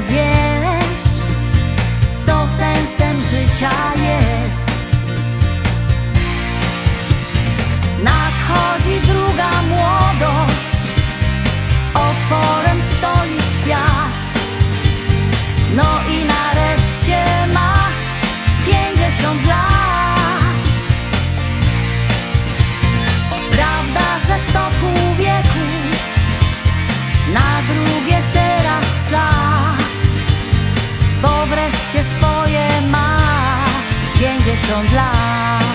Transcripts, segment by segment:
wiesz, co sensem życia jest. Nadchodzi druga młodość, otworem stoi świat. No i nareszcie masz pięćdziesiąt lat. Prawda, że to bo wreszcie swoje masz 50 lat.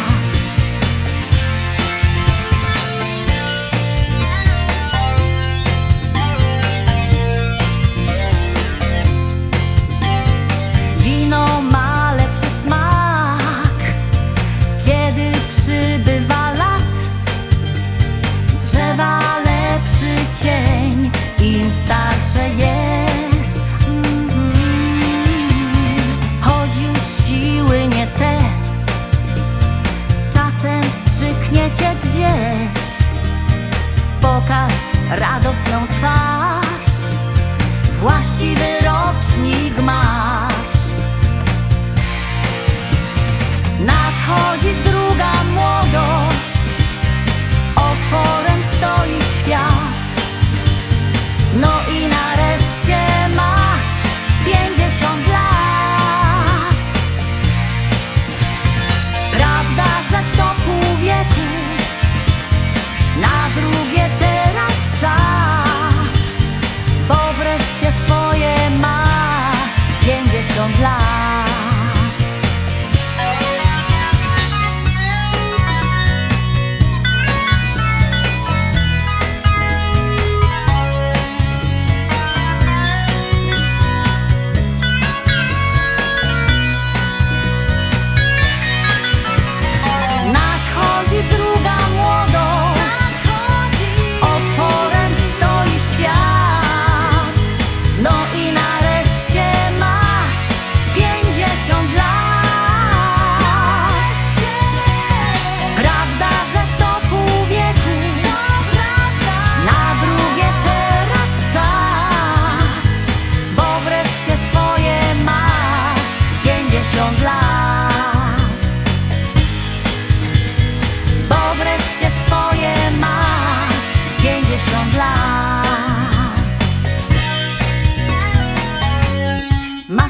radosną twarz. Właściwy rocznik ma. don't lie.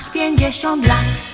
masz pięćdziesiąt lat.